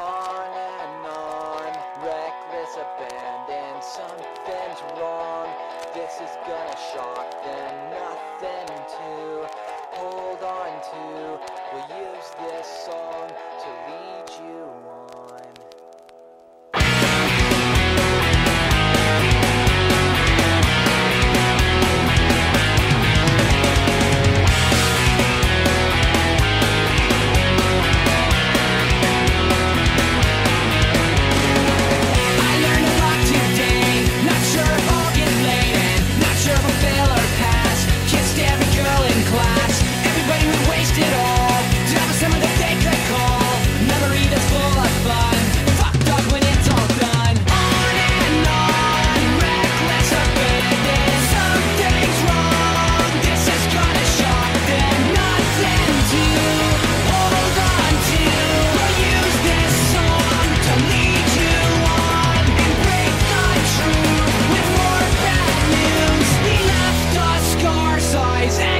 On and on, reckless abandon, something's wrong. This is gonna shock them, nothing to eyes.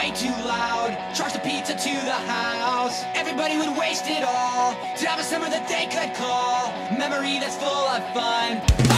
way too loud. Charge the pizza to the house. Everybody would waste it all. To have a summer that they could call. Memory that's full of fun.